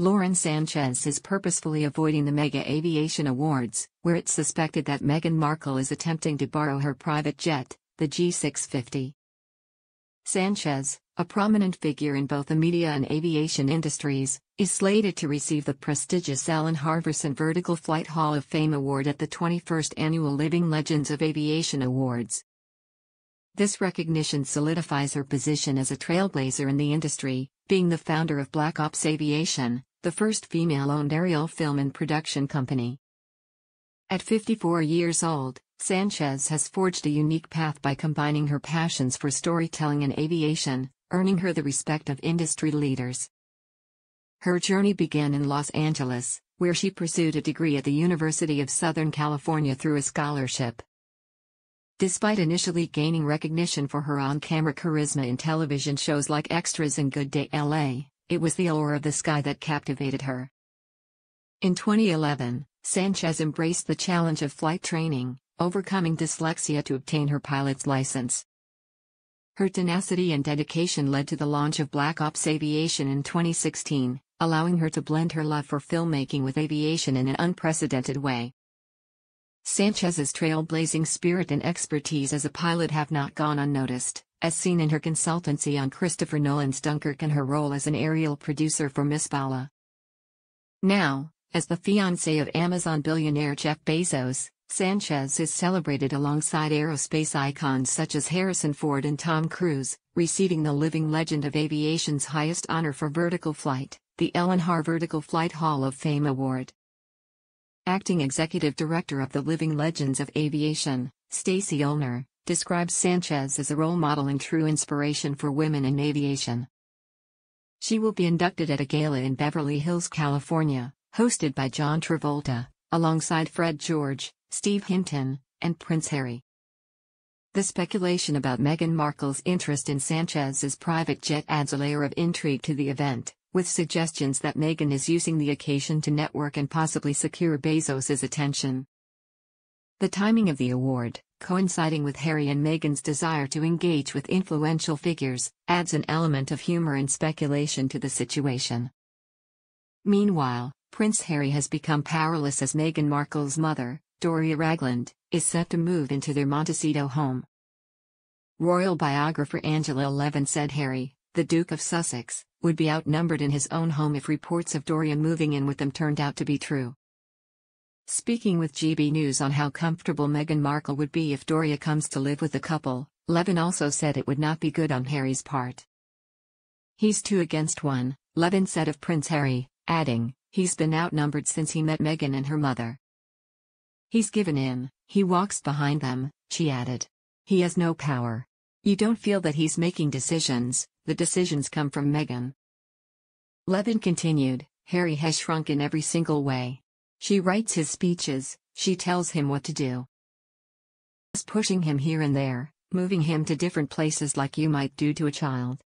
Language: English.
Lauren Sanchez is purposefully avoiding the Mega Aviation Awards, where it's suspected that Meghan Markle is attempting to borrow her private jet, the G650. Sanchez, a prominent figure in both the media and aviation industries, is slated to receive the prestigious Elling Halvorson Vertical Flight Hall of Fame Award at the 21st Annual Living Legends of Aviation Awards. This recognition solidifies her position as a trailblazer in the industry, being the founder of Black Ops Aviation, the first female-owned aerial film and production company. At 54 years old, Sanchez has forged a unique path by combining her passions for storytelling and aviation, earning her the respect of industry leaders. Her journey began in Los Angeles, where she pursued a degree at the University of Southern California through a scholarship. Despite initially gaining recognition for her on-camera charisma in television shows like Extras and Good Day LA, it was the allure of the sky that captivated her. In 2011, Sanchez embraced the challenge of flight training, overcoming dyslexia to obtain her pilot's license. Her tenacity and dedication led to the launch of Black Ops Aviation in 2016, allowing her to blend her love for filmmaking with aviation in an unprecedented way. Sanchez's trailblazing spirit and expertise as a pilot have not gone unnoticed as seen in her consultancy on Christopher Nolan's Dunkirk and her role as an aerial producer for Miss Bala. Now, as the fiancée of Amazon billionaire Jeff Bezos, Sanchez is celebrated alongside aerospace icons such as Harrison Ford and Tom Cruise, receiving the living legend of aviation's highest honor for vertical flight, the Ellen Har Vertical Flight Hall of Fame Award. Acting Executive Director of the Living Legends of Aviation, Stacy Ullner, describes Sanchez as a role model and true inspiration for women in aviation. She will be inducted at a gala in Beverly Hills, California, hosted by John Travolta, alongside Fred George, Steve Hinton, and Prince Harry. The speculation about Meghan Markle's interest in Sanchez's private jet adds a layer of intrigue to the event, with suggestions that Meghan is using the occasion to network and possibly secure Bezos's attention. The timing of the award, coinciding with Harry and Meghan's desire to engage with influential figures, adds an element of humor and speculation to the situation. Meanwhile, Prince Harry has become powerless as Meghan Markle's mother, Doria Ragland, is set to move into their Montecito home. Royal biographer Angela Levin said Harry, the Duke of Sussex, would be outnumbered in his own home if reports of Doria moving in with them turned out to be true. Speaking with GB News on how comfortable Meghan Markle would be if Doria comes to live with the couple, Levin also said it would not be good on Harry's part. He's two against one, Levin said of Prince Harry, adding, he's been outnumbered since he met Meghan and her mother. He's given in, he walks behind them, she added. He has no power. You don't feel that he's making decisions, the decisions come from Meghan. Levin continued, Harry has shrunk in every single way. She writes his speeches, she tells him what to do. Pushing him here and there, moving him to different places like you might do to a child.